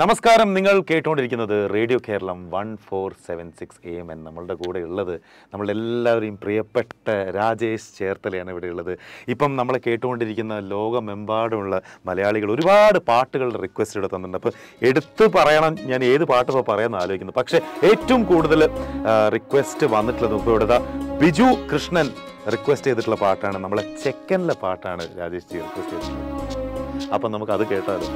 നമസ്കാരം. നിങ്ങൾ കേട്ടുകൊണ്ടിരിക്കുന്നത് radio Keralam one four seven six A M N. നമ്മളുടെ കൂടെ ഉള്ളത് നമ്മളുടെ എല്ലാവരെയും പ്രിയപ്പെട്ട രാജേഷ് ചേർത്തലയാണ് ഇവിടെ ഉള്ളത് ഇപ്പം നമ്മൾ കേട്ടുകൊണ്ടിരിക്കുന്ന ലോകമെമ്പാടുമുള്ള മലയാളികൾ ഒരുപാട് പാട്ടുകളുടെ റിക്വസ്റ്റ് ഇവിടെ തന്നിട്ടുണ്ട്. അപ്പോൾ എടുത്തു പറയണം. ഞാൻ ഏത് പാട്ട് ഇപ്പോൾ പറയാമെന്ന് ആലോചിക്കുന്നു. പക്ഷേ ഏറ്റവും കൂടുതൽ റിക്വസ്റ്റ് വന്നിട്ടുള്ളത് ഇപ്പോൾ ഇവിടെ ബിജു കൃഷ്ണൻ റിക്വസ്റ്റ് ചെയ്തിട്ടുള്ള പാട്ടാണ്. നമ്മളെ ചെക്കനിലെ പാട്ടാണ് രാജേഷ് ജി റിക്വസ്റ്റ് ചെയ്തിട്ടുള്ളത്. അപ്പം നമുക്ക് അത് കേട്ടാലോ?